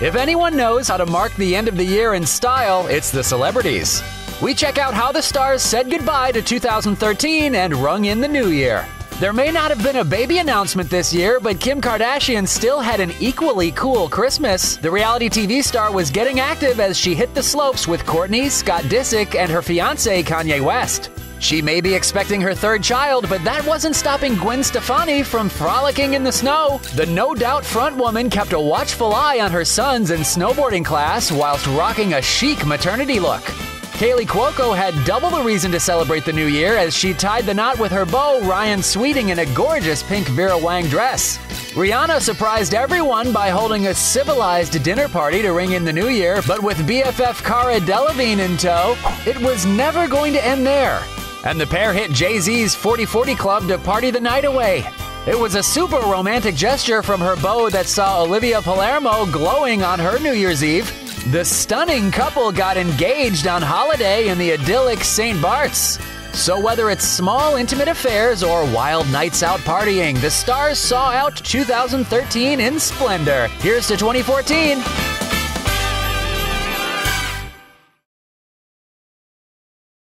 If anyone knows how to mark the end of the year in style, it's the celebrities. We check out how the stars said goodbye to 2013 and rung in the new year. There may not have been a baby announcement this year, but Kim Kardashian still had an equally cool Christmas. The reality TV star was getting active as she hit the slopes with Kourtney, Scott Disick, and her fiance Kanye West. She may be expecting her third child, but that wasn't stopping Gwen Stefani from frolicking in the snow. The no doubt front woman kept a watchful eye on her sons in snowboarding class whilst rocking a chic maternity look. Kaley Cuoco had double the reason to celebrate the new year as she tied the knot with her beau, Ryan Sweeting, in a gorgeous pink Vera Wang dress. Rihanna surprised everyone by holding a civilized dinner party to ring in the new year, but with BFF Cara Delevingne in tow, it was never going to end there. And the pair hit Jay Z's 4040 Club to party the night away. It was a super romantic gesture from her beau that saw Olivia Palermo glowing on her New Year's Eve. The stunning couple got engaged on holiday in the idyllic St. Bart's. So, whether it's small, intimate affairs or wild nights out partying, the stars saw out 2013 in splendor. Here's to 2014.